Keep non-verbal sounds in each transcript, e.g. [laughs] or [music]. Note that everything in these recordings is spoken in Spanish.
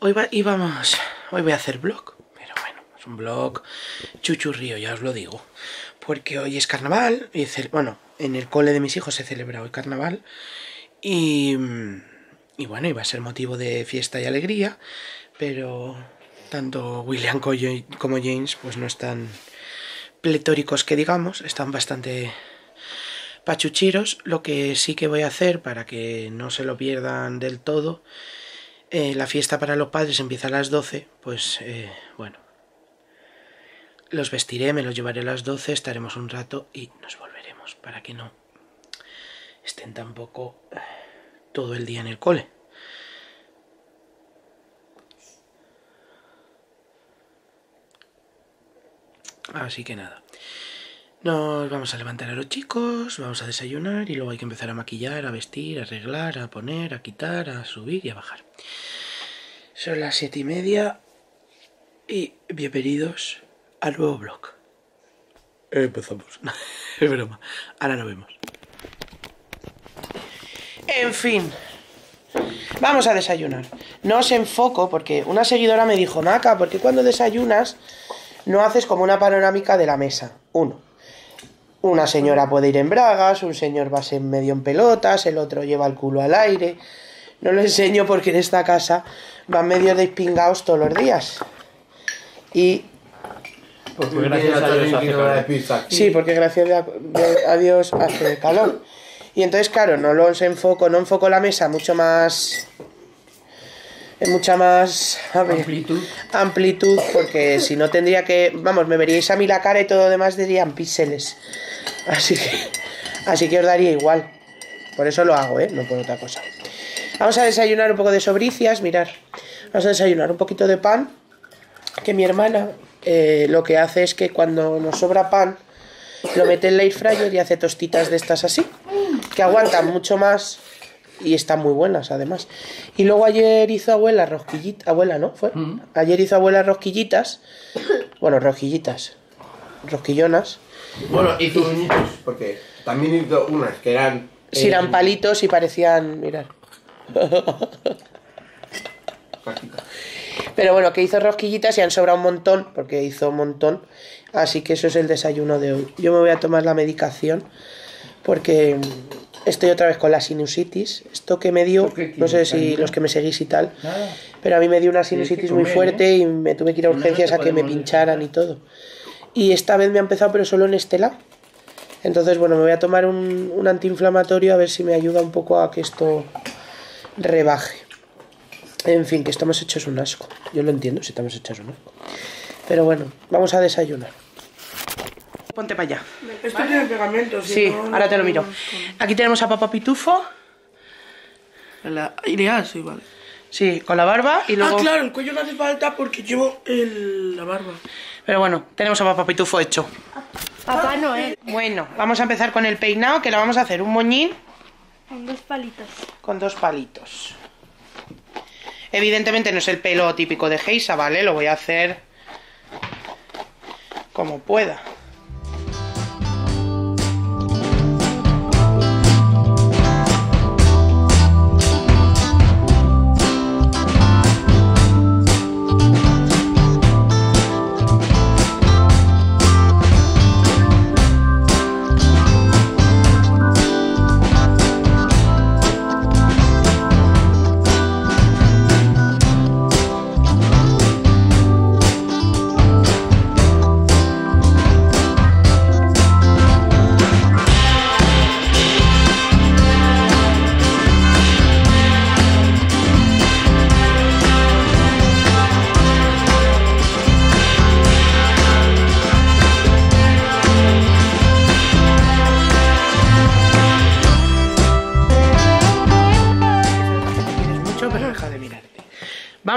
Hoy va, hoy voy a hacer vlog, pero bueno, es un vlog chuchurrío, ya os lo digo. Porque hoy es carnaval, y bueno, en el cole de mis hijos se celebra hoy carnaval. Y, y bueno, iba a ser motivo de fiesta y alegría, pero tanto William como James pues no están pletóricos que digamos, están bastante pachuchiros. Lo que sí que voy a hacer para que no se lo pierdan del todo, eh, la fiesta para los padres empieza a las 12, pues eh, bueno, los vestiré, me los llevaré a las 12, estaremos un rato y nos volveremos para que no estén tampoco eh, todo el día en el cole. Así que nada. Nos vamos a levantar a los chicos, vamos a desayunar y luego hay que empezar a maquillar, a vestir, a arreglar, a poner, a quitar, a subir y a bajar. Son las siete y media y bienvenidos al nuevo blog. Empezamos. [laughs] es broma. Ahora lo vemos. En fin. Vamos a desayunar. No os enfoco porque una seguidora me dijo, Maca, ¿por qué cuando desayunas no haces como una panorámica de la mesa? Uno. Una señora puede ir en bragas, un señor va a ser medio en pelotas, el otro lleva el culo al aire. No lo enseño porque en esta casa van medio despingados todos los días. Y. Porque gracias a Dios hace calor. Sí, porque gracias a Dios hace calor. Y entonces, claro, no los enfoco, no enfoco la mesa mucho más en mucha más amplitud. amplitud, porque si no tendría que, vamos, me veríais a mí la cara y todo lo demás dirían píxeles. Así que, así que os daría igual. Por eso lo hago, ¿eh? No por otra cosa. Vamos a desayunar un poco de sobricias, mirar. Vamos a desayunar un poquito de pan, que mi hermana eh, lo que hace es que cuando nos sobra pan, lo mete en la air fryer y hace tostitas de estas así, que aguantan mucho más y están muy buenas además. Y luego ayer hizo abuela rosquillitas, abuela, ¿no? Fue. Ayer hizo abuela rosquillitas, bueno, rosquillitas, rosquillonas. Bueno, hizo uñitos, porque también hizo unas que eran... Si eran eh, palitos y parecían, mirar. [laughs] Pero bueno, que hizo rosquillitas y han sobrado un montón, porque hizo un montón. Así que eso es el desayuno de hoy. Yo me voy a tomar la medicación, porque estoy otra vez con la sinusitis. Esto que me dio, no sé si los que me seguís y tal, pero a mí me dio una sinusitis muy fuerte y me tuve que ir a urgencias a que me pincharan y todo. Y esta vez me ha empezado, pero solo en este lado. Entonces, bueno, me voy a tomar un, un antiinflamatorio a ver si me ayuda un poco a que esto rebaje. En fin, que estamos hechos un asco. Yo lo entiendo si estamos hechos un asco. Pero bueno, vamos a desayunar. Ponte para allá. Esto tiene pegamento. si Sí, no, ahora te lo no- miro. Aquí tenemos a Papá Pitufo. La... Iría, sí, vale. Sí, con la barba y luego... Ah, claro, el cuello no hace falta porque llevo el... la barba. Pero bueno, tenemos a Papá Pitufo hecho. Papá Noel. Bueno, vamos a empezar con el peinado, que le vamos a hacer un moñín Con dos palitos. con dos palitos. Evidentemente no es el pelo típico de Geisa, ¿vale? Lo voy a hacer como pueda.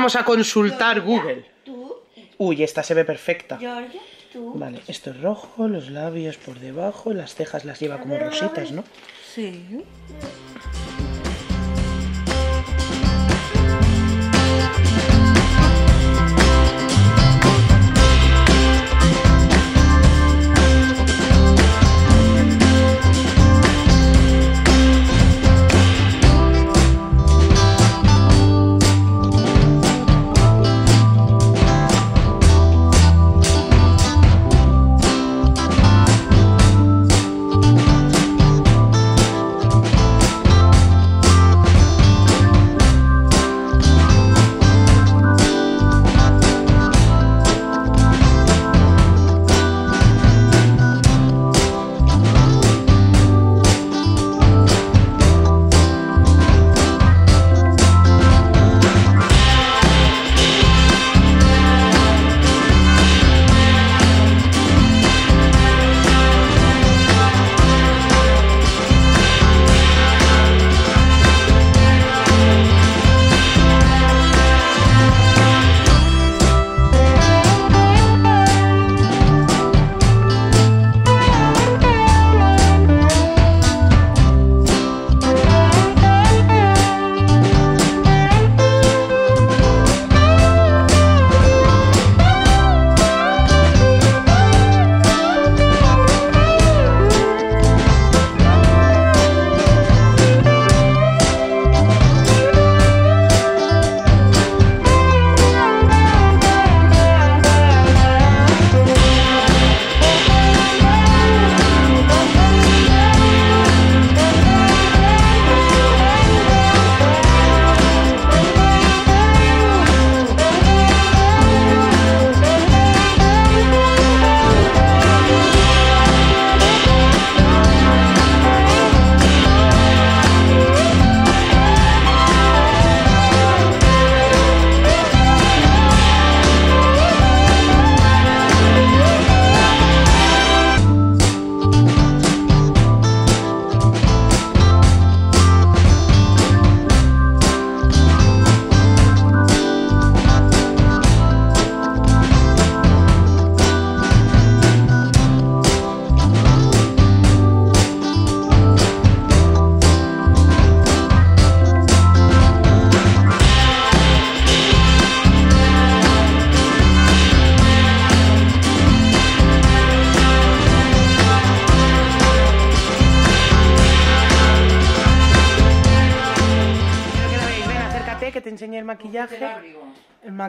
Vamos a consultar Google. Tú, Uy, esta se ve perfecta. Georgia, tú. Vale, esto es rojo, los labios por debajo, las cejas las lleva como rositas, ¿no? Sí.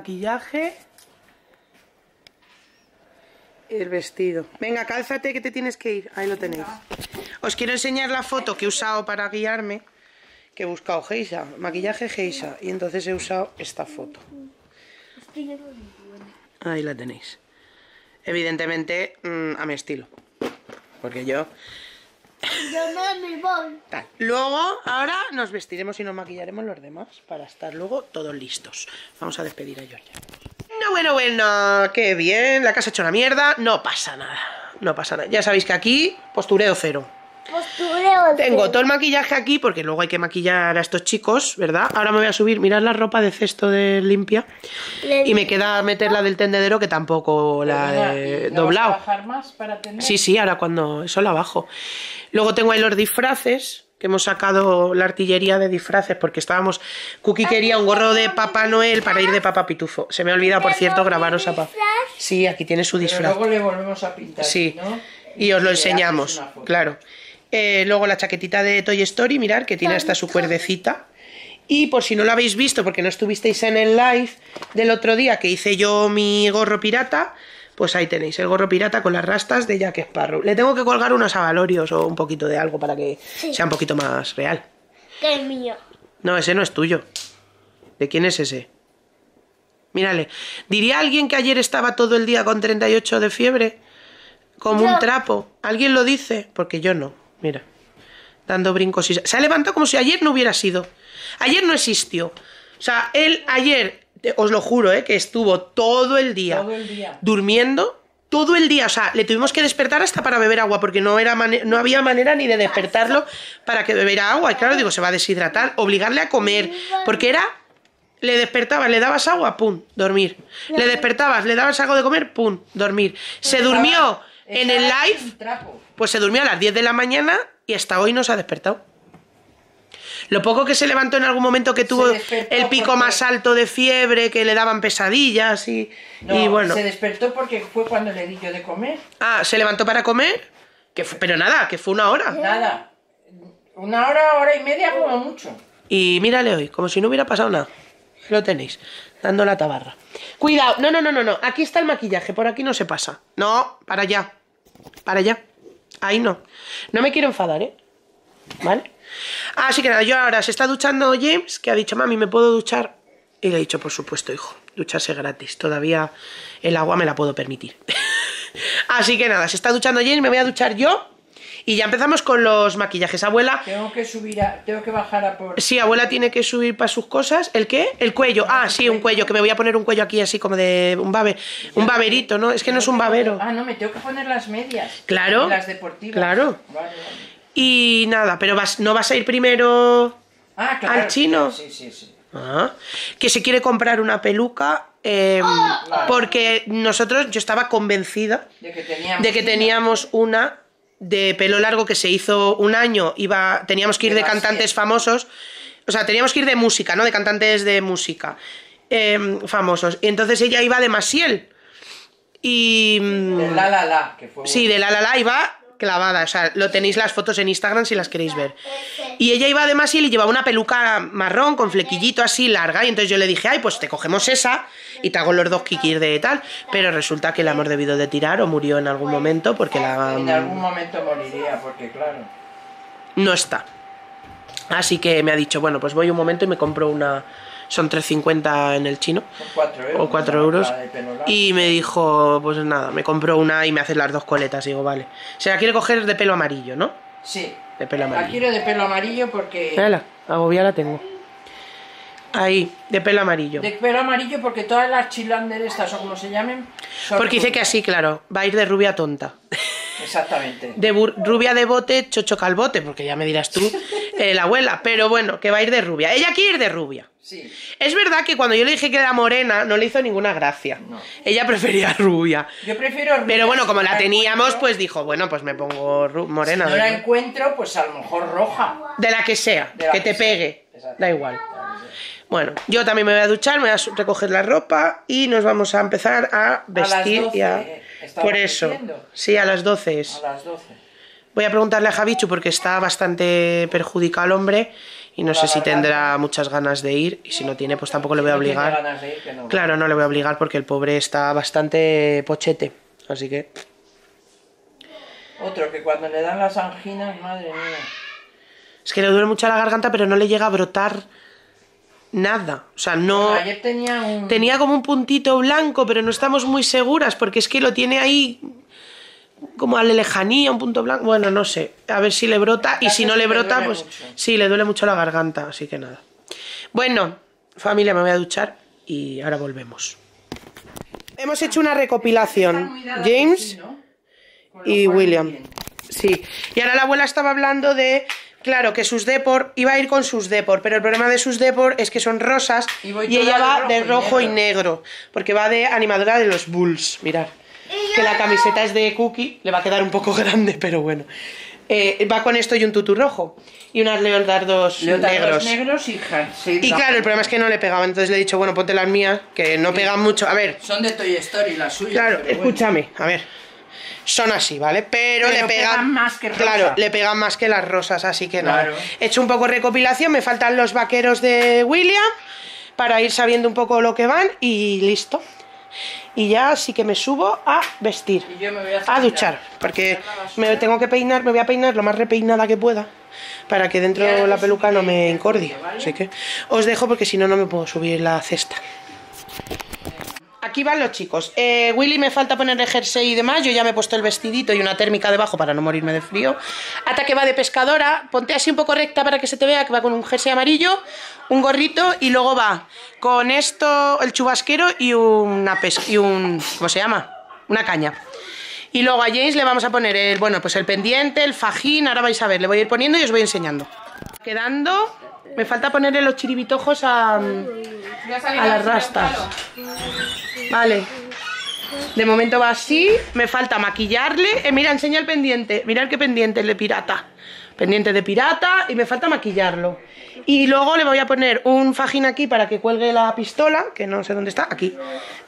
Maquillaje. El vestido. Venga, cálzate que te tienes que ir. Ahí lo tenéis. Os quiero enseñar la foto que he usado para guiarme. Que he buscado Geisha, maquillaje Geisha. Y entonces he usado esta foto. Ahí la tenéis. Evidentemente, mm, a mi estilo. Porque yo... Yo no. Luego, ahora nos vestiremos y nos maquillaremos los demás para estar luego todos listos. Vamos a despedir a Georgia. No, bueno, bueno, qué bien. La casa ha hecho una mierda. No pasa nada. No pasa nada. Ya sabéis que aquí postureo cero. Postureo. Tengo todo el maquillaje aquí porque luego hay que maquillar a estos chicos, ¿verdad? Ahora me voy a subir, mirad la ropa de cesto de limpia. Y me queda meter la del tendedero que tampoco la he ¿y la doblado. vas a bajar más para tener? Sí, sí, ahora cuando eso la bajo. Luego tengo ahí los disfraces, que hemos sacado la artillería de disfraces porque estábamos... Cookie quería un gorro de Papá Noel para ir de Papá Pitufo. Se me ha olvidado, por cierto, grabaros a Papá. Sí, aquí tiene su Pero disfraz. luego le volvemos a pintar, Sí, ¿no? y os lo enseñamos, claro. Eh, luego la chaquetita de Toy Story, mirar, que tiene hasta su cuerdecita. Y por si no lo habéis visto, porque no estuvisteis en el live del otro día que hice yo mi gorro pirata, pues ahí tenéis el gorro pirata con las rastas de Jack Sparrow. Le tengo que colgar unos avalorios o un poquito de algo para que sea un poquito más real. Que es mío. No, ese no es tuyo. ¿De quién es ese? Mírale. ¿Diría alguien que ayer estaba todo el día con 38 de fiebre? Como un trapo. ¿Alguien lo dice? Porque yo no. Mira. Dando brincos y... Se ha levantado como si ayer no hubiera sido. Ayer no existió. O sea, él ayer, os lo juro, ¿eh? que estuvo todo el día, Todo el día. durmiendo. Todo el día, o sea, le tuvimos que despertar hasta para beber agua, porque no, era no había manera ni de despertarlo para que bebiera agua. Y claro, digo, se va a deshidratar, obligarle a comer, porque era le despertabas, le dabas agua, pum, dormir. Le despertabas, le dabas algo de comer, pum, dormir. Se durmió en el live. Pues se durmió a las 10 de la mañana y hasta hoy no se ha despertado. Lo poco que se levantó en algún momento que tuvo el pico porque- más alto de fiebre, que le daban pesadillas y, No, y bueno. se despertó porque fue cuando le di yo de comer. Ah, se levantó para comer, que fu- pero nada, que fue una hora. Nada. Una hora, hora y media como mucho. Y mírale hoy, como si no hubiera pasado nada. Lo tenéis, dando la tabarra. Cuidado, no, no, no, no, no. Aquí está el maquillaje, por aquí no se pasa. No, para allá. Para allá. Ahí no. No me quiero enfadar, ¿eh? ¿Vale? Así que nada, yo ahora se está duchando James, que ha dicho, mami, ¿me puedo duchar? Y le he dicho, por supuesto, hijo, ducharse gratis. Todavía el agua me la puedo permitir. [laughs] Así que nada, se está duchando James, me voy a duchar yo. Y ya empezamos con los maquillajes. Abuela, Tengo que subir a, tengo que bajar a por. Sí, abuela tiene que subir para sus cosas. ¿El qué? El cuello. Ah, sí, un cuello, que me voy a poner un cuello aquí así como de un babe, un baberito, ¿no? Es que no es un babero. Ah, no, me tengo que poner las medias. Claro, Las deportivas. claro. Vale, vale. Y nada, pero vas, ¿no vas a ir primero Ah, claro. al chino? Sí, sí, sí. Ah, que se quiere comprar una peluca eh, porque nosotros, yo estaba convencida De que teníamos. de que una. teníamos una de pelo largo que se hizo un año, iba, teníamos que ir de cantantes famosos, o sea, teníamos que ir de música, ¿no? De cantantes de música eh, famosos. Y entonces ella iba de Masiel. Y... mm, De la la la, que fue. Sí, de la la la iba clavada, o sea, lo tenéis las fotos en Instagram si las queréis ver. Y ella iba además y le llevaba una peluca marrón con flequillito así larga y entonces yo le dije, ay, pues te cogemos esa y te hago los dos kikis de tal, pero resulta que la hemos debido de tirar o murió en algún momento porque la En algún momento moriría, porque claro. no está. Así que me ha dicho, bueno, pues voy un momento y me compro una, son 3.50 en el chino Son 4 euros. o 4 la- euros. la. Y me dijo, pues nada, me compró una y me hace las dos coletas. Digo, vale. Se la quiere coger de pelo amarillo, ¿no? Sí. De pelo La amarillo. quiero de pelo amarillo porque. Mírala, agobia la tengo. Ahí, de pelo amarillo. De pelo amarillo porque todas las chilander estas o como se llamen. son Porque dice que así, claro, va a ir de rubia tonta. Exactamente. De rubia de bote, chocho calbote, porque ya me dirás tú, [laughs] eh, la abuela. Pero bueno, que va a ir de rubia. Ella quiere ir de rubia. Sí. Es verdad que cuando yo le dije que era morena, no le hizo ninguna gracia. No. Ella prefería rubia. Yo prefiero. Pero rubias. bueno, como Si la teníamos, pues dijo, bueno, pues me pongo morena. Si no la encuentro, pues a lo mejor roja. De la que sea, la que que te sea. pegue. Exacto. Da igual. Bueno, yo también me voy a duchar, me voy a recoger la ropa y nos vamos a empezar a vestir. 12, y a- eh, estamos Por eso. diciendo. Sí, a las 12 es. A las 12. Voy a preguntarle a Javichu porque está bastante perjudicado el hombre y no sé si tendrá muchas ganas de ir y si no tiene pues tampoco le voy a obligar. ganas de ir, que no. Claro, no le voy a obligar porque el pobre está bastante pochete, así que Otro que cuando le dan las anginas, madre mía. es que le duele mucho la garganta pero no le llega a brotar nada, o sea, no Ayer tenía un... tenía como un puntito blanco, pero no estamos muy seguras porque es que lo tiene ahí como a la lejanía, un punto blanco. Bueno, no sé. A ver si le brota. Y si no le brota, pues mucho. sí, le duele mucho la garganta. Así que nada. Bueno, familia, me voy a duchar y ahora volvemos. Hemos hecho una recopilación. James y William. Sí. Y ahora la abuela estaba hablando de. Claro, que sus depor iba a ir con sus depor, pero el problema de sus depor es que son rosas Y y, ella de va rojo de y rojo y negro. negro, porque va de animadora de los Bulls. Mirad, que la camiseta es de Cookie, le va a quedar un poco [laughs] grande, pero bueno. Eh, va con esto y un tutú rojo y unas leotardos negros. Leotardos negros y jersey Y claro, el problema es que no le pegaban, entonces le he dicho, bueno, ponte las mías, que no pegan mucho. A ver, Son de Toy Story, las suyas. Claro, bueno. escúchame, a ver. Son así, ¿vale? Pero, Pero le pegan, pegan más que Claro, rosa. le pegan más que las rosas, así que nada. Claro. He hecho un poco recopilación, me faltan los vaqueros de William para ir sabiendo un poco lo que van y listo. Y ya sí que me subo a vestir, Y yo me voy a a duchar, porque me tengo que peinar, me voy a peinar lo más repeinada que pueda para que dentro de la peluca no me ¿vale? Así que os dejo porque si no, no me puedo subir la cesta. Aquí van los chicos. Eh, Willy me falta ponerle jersey y demás. Yo ya me he puesto el vestidito y una térmica debajo para no morirme de frío. Ata que va de pescadora. Ponte así un poco recta para que se te vea que va con un jersey amarillo, un gorrito y luego va con esto, el chubasquero y una pes y un. ¿Cómo se llama? Una caña. Y luego a James le vamos a poner el, bueno, pues el pendiente, el fajín, ahora vais a ver, le voy a ir poniendo y os voy enseñando. Quedando, me falta ponerle los chiribitojos a, a las rastas. Vale. De momento va así, me falta maquillarle. Eh, mira, enseña el pendiente. Mirad qué pendiente el de pirata. Pendiente de pirata y me falta maquillarlo. Y luego le voy a poner un fajín aquí para que cuelgue la pistola, que no sé dónde está, aquí.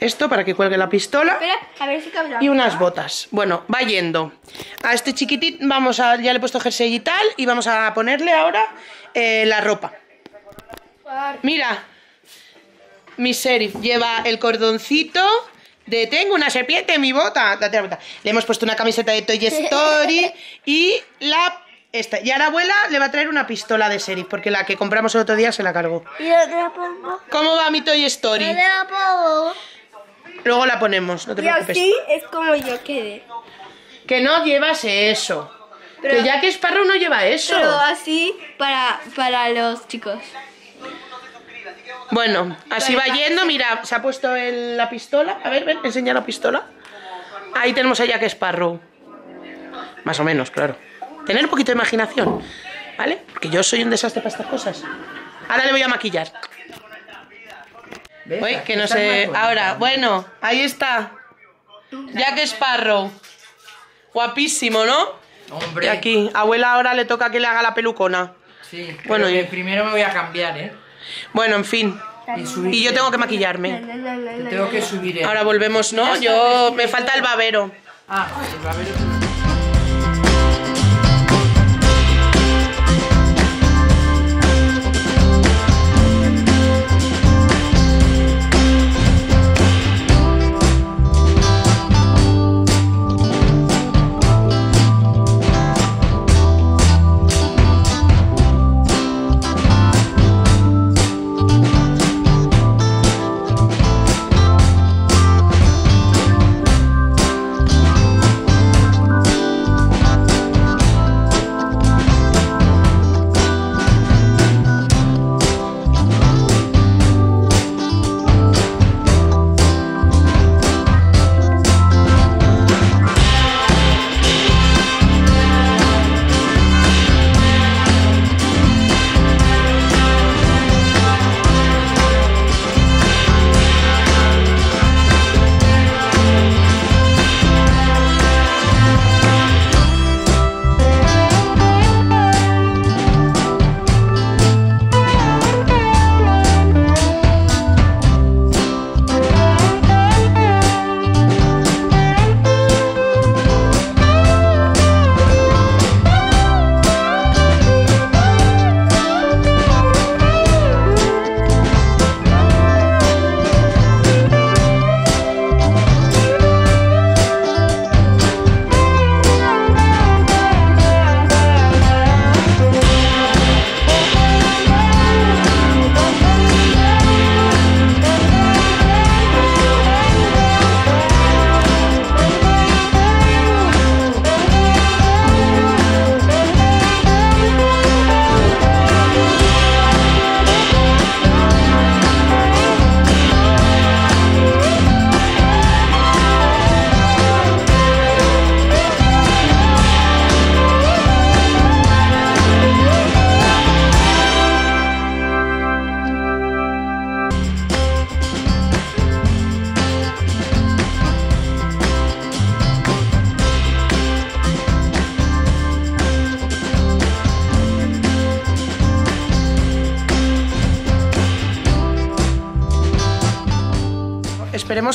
Esto para que cuelgue la pistola Espera, a ver si y unas botas. Bueno, va yendo. A este chiquitín vamos a, ya le he puesto jersey y tal, y vamos a ponerle ahora eh, la ropa. Mira, mi sheriff lleva el cordoncito de tengo una serpiente en mi bota. Date la bota. Le hemos puesto una camiseta de Toy Story [laughs] y la esta. Y a la abuela le va a traer una pistola de sheriff, porque la que compramos el otro día se la cargó. ¿Y la pongo? ¿Cómo va mi Toy Story? ¿Dónde la pongo? Luego la ponemos, no te Y preocupes. así es como yo quedé. Que no llevas eso. Pero- que ya que Sparrow no lleva eso. Pero así para, para los chicos. Bueno, así va yendo. Mira, se ha puesto el- la pistola. A ver, ven, enseña la pistola. Ahí tenemos a Jack Sparrow. Más o menos, claro. Tener un poquito de imaginación, ¿vale? Porque yo soy un desastre para estas cosas. Ahora le voy a maquillar. Uy, que no sé. Ahora, bueno, ahí está. Jack Sparrow. Guapísimo, ¿no? Hombre. Y aquí, abuela ahora le toca que le haga la pelucona. Sí, Bueno, bueno, y- primero me voy a cambiar, ¿eh? Bueno, en fin. Y, yo tengo que maquillarme. Te tengo que subir. ¿eh? Ahora volvemos, ¿no? Yo me falta el babero. Ah, pues va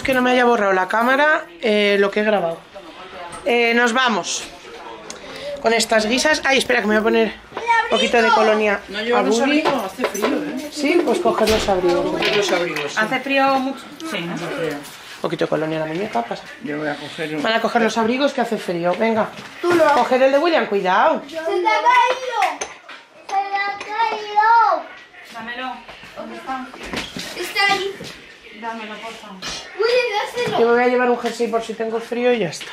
esperemos que no me haya borrado la cámara eh, lo que he grabado. Eh, nos vamos. Con estas guisas. Ay, espera, que me voy a poner un poquito de colonia. No llevamos abrigo, hace frío, ¿eh? Sí, pues coger los abrigos. Los abrigos, sí. ¿Hace frío mucho? Sí, hace frío. Un poquito de colonia la muñeca, pasa. Yo voy a coger un... Van a coger los abrigos que hace frío. Venga. Coger el de William, cuidado. ¡Se te ha caído! ¡Se te ha caído! Dámelo. ¿Dónde está? Está ahí. Dámelo, por favor. Uy, dáselo. Yo me voy a llevar un jersey por si tengo frío y ya está.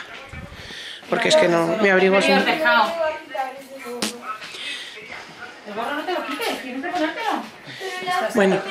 Porque es que no, mi abrigo es un... dejado. El gorro no te lo quites, tienes que ponértelo. Bueno.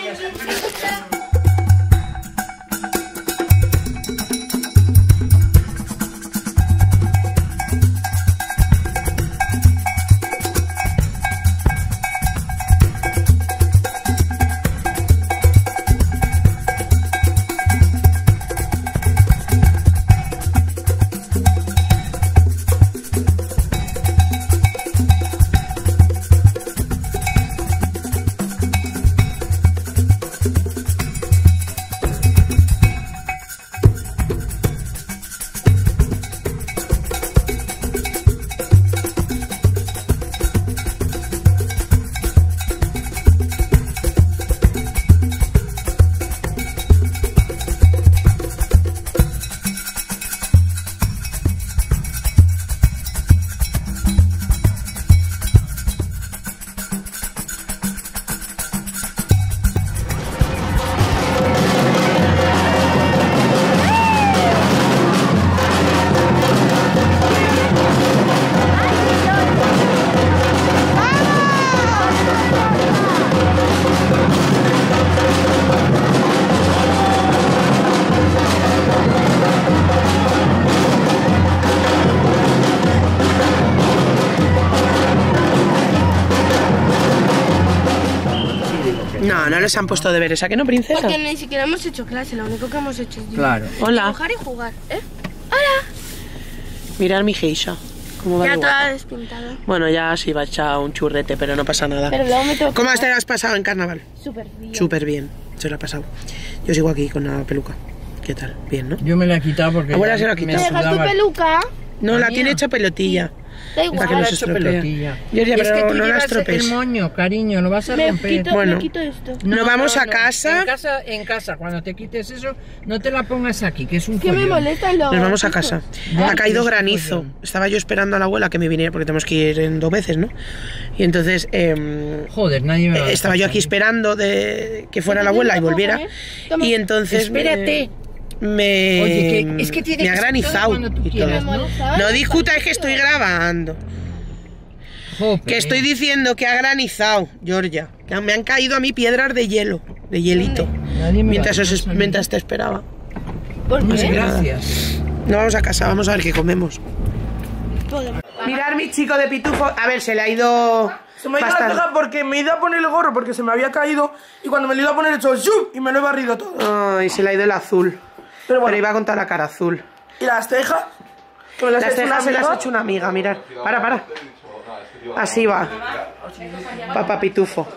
No, no les han puesto deberes. ¿A qué no, princesa? Porque ni siquiera hemos hecho clase, lo único que hemos hecho es Claro. Hola. y jugar, ¿eh? Mirar mi geisha. ¿Cómo va Ya toda despintada. Bueno, ya sí va a echar un churrete, pero no pasa nada. Pero luego me tengo que ¿Cómo te lo has pasado en carnaval? súper bien. Súper bien, se lo ha pasado. Yo sigo aquí con la peluca. ¿Qué tal? Bien, ¿no? Yo me la he quitado porque... Abuela se la ha me quitado. ¿Me dejas tu peluca? No, la mía? tiene hecha pelotilla. Da igual. que no se pelotilla. Georgia, es pero que tú no la llevas estropees. el moño, cariño, lo vas a Me romper. quito, Bueno. me quito esto. Nos vamos a casa. En casa, en casa, cuando te quites eso, no te la pongas aquí, que es un Que me molesta lo. Nos vamos a casa. Ya, Ha caído es granizo. Estaba yo esperando a la abuela que me viniera porque tenemos que ir en dos veces, ¿no? Y entonces em, Joder, nadie me va a eh, estaba yo aquí esperando de que fuera la abuela y volviera. Toma. Y entonces Espérate. Me, Oye, que es que tiene me ha granizado cuando tú y quieras, todo. ¿no? No discuta, es que estoy grabando. Jope. Que estoy diciendo que ha granizado, Georgia. Que me han caído a mí piedras de hielo, de hielito. Nadie me Mientras, os, te esperaba. ¿Por Pues qué? gracias. No vamos a casa, vamos a ver qué comemos. Mirar mi chico de pitufo. A ver, se le ha ido. Se me ha ido la bastante. ceja porque me he ido a poner el gorro porque se me había caído y cuando me lo iba a poner he hecho y me lo he barrido todo. Ay, se le ha ido el azul. Pero Pero bueno, iba con toda la cara azul. ¿y las me las, Las cejas se las ha hecho una amiga, mirar. Para, para. Así va. Papá pitufo.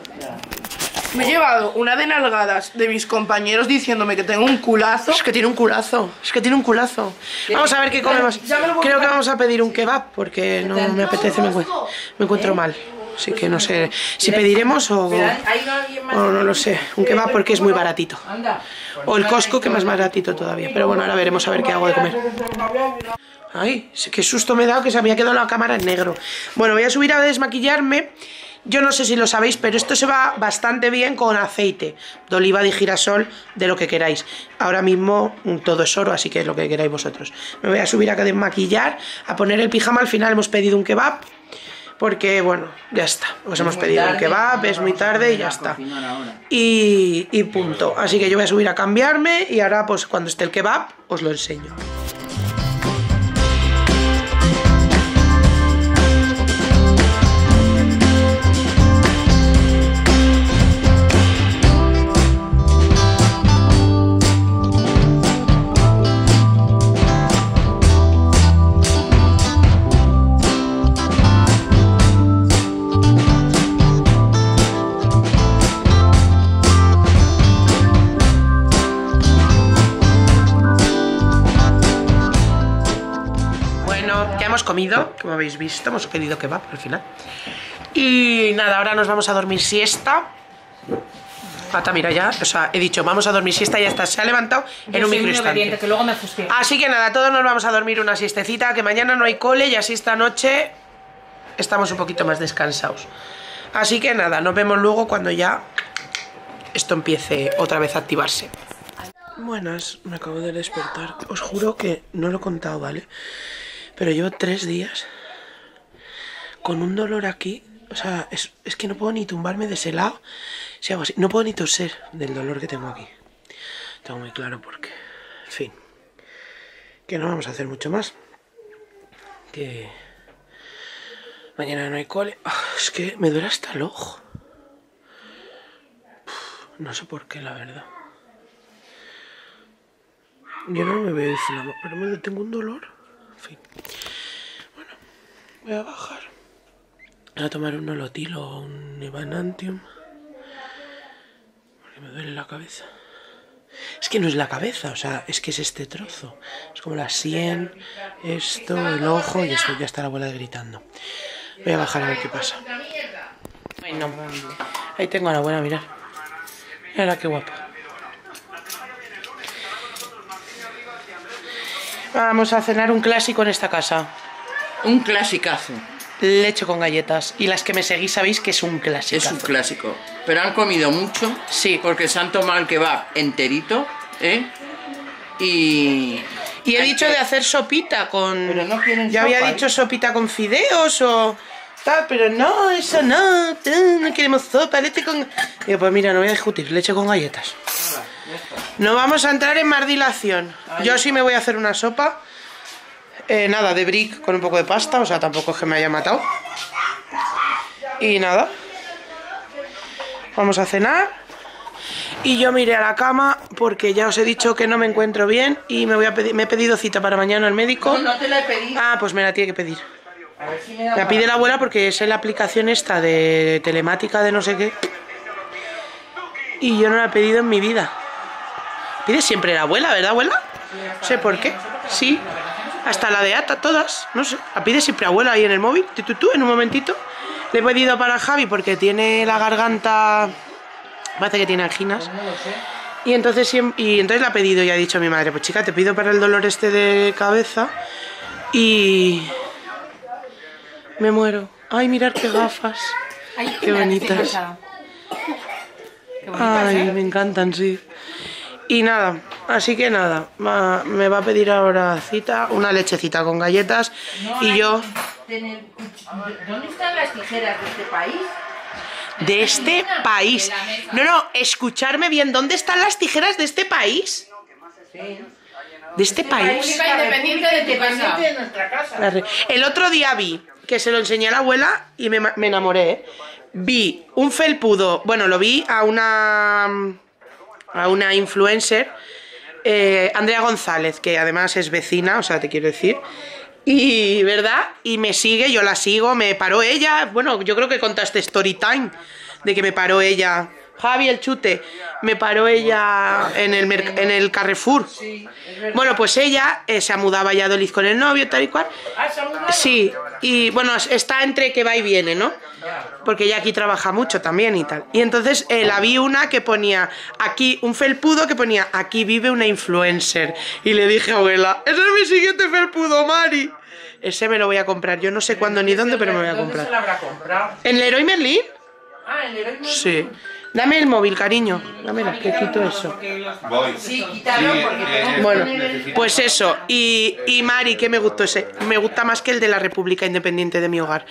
Me he llevado una de nalgadas de mis compañeros diciéndome que tengo un culazo. Es que tiene un culazo. Es que tiene un culazo. Vamos a ver qué comemos. A Creo que vamos a pedir un kebab porque no me apetece, me encuentro, me encuentro mal. Así que no sé si pediremos o, o no lo sé. Un kebab porque es muy baratito. Anda. O el Costco que más baratito todavía. Pero bueno, ahora veremos a ver qué hago de comer. Ay, qué susto me he dado que se había quedado la cámara en negro. Bueno, voy a subir a desmaquillarme. Yo no sé si lo sabéis, pero esto se va bastante bien con aceite de oliva, de girasol, de lo que queráis. Ahora mismo mm, todo es oro, así que es lo que queráis vosotros. Me voy a subir acá a desmaquillar, a poner el pijama. Al final hemos pedido un kebab, porque bueno, ya está. Os hemos pedido un kebab, es muy tarde y ya está. Y, y punto. Así que yo voy a subir a cambiarme y ahora pues cuando esté el kebab os lo enseño. Hemos comido, como habéis visto, hemos pedido que va al final. Y nada, ahora nos vamos a dormir siesta. Mira ya, o sea, he dicho, vamos a dormir siesta, ya está, se ha levantado en Yo un microinstante. que luego me fustiga. Así que nada, todos nos vamos a dormir una siestecita, que mañana no hay cole y así esta noche estamos un poquito más descansados. Así que nada, nos vemos luego cuando ya esto empiece otra vez a activarse. Buenas, me acabo de despertar. Os juro que no lo he contado, ¿vale? Pero llevo tres días con un dolor aquí. O sea, es, es que no puedo ni tumbarme de ese lado. Si hago así, no puedo ni toser del dolor que tengo aquí. Tengo muy claro por qué. En fin. Que no vamos a hacer mucho más. Que mañana no hay cole. Ah, es que me duele hasta el ojo. No sé por qué, la verdad. Yo no me veo inflamado, pero me tengo un dolor. Bueno, voy a bajar. Voy a tomar un nolotil o un Evanantium. Me duele la cabeza. Es que no es la cabeza, o sea, es que es este trozo. Es como la sien, esto, el ojo y esto. Ya está la abuela gritando. Voy a bajar a ver qué pasa. Bueno, ahí tengo a la abuela, mirad. Mira qué guapa. Vamos a cenar un clásico en esta casa. Un clasicazo. Leche con galletas. Y las que me seguís sabéis que es un clásico. Es un clásico. Pero han comido mucho. Sí. Porque se han tomado el kebab enterito, ¿eh? Y... Y he dicho que- de hacer sopita con. Pero no quieren Yo había sopa, ¿eh? dicho sopita con fideos o. Tal, pero no, eso no. No queremos sopa, leche con. Digo, pues mira, no voy a discutir, leche con galletas. No vamos a entrar en más dilación. Yo sí me voy a hacer una sopa. Eh, nada, de brick con un poco de pasta, o sea, tampoco es que me haya matado. Y nada. Vamos a cenar. Y yo me iré a la cama porque ya os he dicho que no me encuentro bien y me voy a pedir, me he pedido cita para mañana al médico. No, no te la he pedido. Ah, pues me la tiene que pedir. A ver si me da Me la pide la abuela porque es en la aplicación esta de telemática de no sé qué. Y yo no la he pedido en mi vida. Pide siempre la abuela, ¿verdad, abuela? No sé por qué. Sí. Hasta la de Ata, todas. No sé. La pide siempre abuela ahí en el móvil. Tu, tu, en un momentito. Le he pedido para Javi porque tiene la garganta. Parece que tiene anginas. Y entonces, y entonces la ha pedido y ha dicho mi madre, pues chica, te pido para el dolor este de cabeza. Y. Me muero. Ay, mirar qué gafas. Ay, Qué bonitas. preciosa. Qué bonitas, Ay, ¿eh? me encantan, sí. Y nada, así que nada, va- me va a pedir ahora cita, una lechecita con galletas y yo ¿Dónde están las tijeras de este país? de este país. No, no, escucharme bien, ¿dónde están las tijeras de este país? De este país. independiente de tu casa. de nuestra casa. La re- El otro día vi, que se lo enseñé a la abuela y me, me enamoré. ¿eh? Vi un felpudo, bueno, lo vi a una a una influencer, eh, Andrea González, que además es vecina, o sea, te quiero decir. Y, ¿verdad? Y me sigue, yo la sigo, me paró ella. Bueno, yo creo que contaste story time de que me paró ella. Javi, el chute, me paró ella en el, en el Carrefour. Bueno, pues ella eh, se ha mudado a Valladolid con el novio, tal y cual. Sí, y bueno, está entre que va y viene, ¿no? Porque ella aquí trabaja mucho también y tal. Y entonces eh, la vi una que ponía aquí, un felpudo que ponía aquí vive una influencer. Y le dije, abuela, ese es mi siguiente felpudo, Mari. Ese me lo voy a comprar. Yo no sé cuándo ni dónde, pero me voy a ¿Dónde se comprar. habrá comprado? ¿En Leroy Merlin? Ah, el héroe Sí. Dame el móvil, cariño. Dámelo, que quito eso. Voy. Sí, quítalo porque eh, tengo que Bueno, pues eso. Y, y Mari, ¿qué me gustó ese? Me gusta más que el de la República Independiente de mi hogar.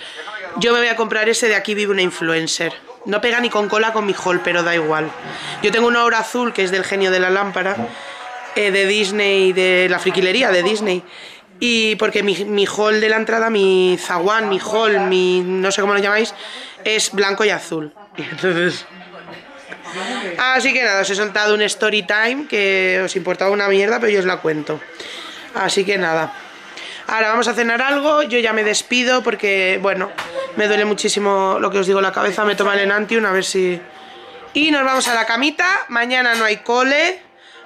Yo me voy a comprar ese de aquí vive una influencer. No pega ni con cola con mi hall, pero da igual. Yo tengo una obra azul que es del genio de la lámpara, eh, de Disney, de la friquilería de Disney. Y porque mi, mi hall de la entrada, mi zaguán, mi hall, mi no sé cómo lo llamáis, es blanco y azul. [laughs] Y entonces Así que nada, os he soltado un story time que os importaba una mierda, pero yo os la cuento. Así que nada. Ahora vamos a cenar algo, yo ya me despido porque, bueno, me duele muchísimo lo que os digo la cabeza, me toma el Enantium, a ver si... Y nos vamos a la camita, mañana no hay cole,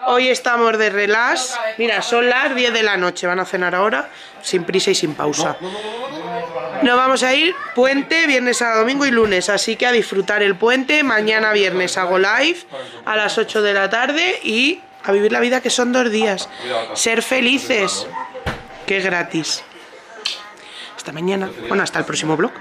Hoy estamos de relax. Mira, son las 10 de la noche. Van a cenar ahora, sin prisa y sin pausa. Nos vamos a ir puente, viernes, sábado, domingo y lunes. Así que a disfrutar el puente. Mañana viernes hago live a las 8 de la tarde y a vivir la vida que son dos días. Ser felices, que es gratis. Hasta mañana. Bueno, hasta el próximo blog.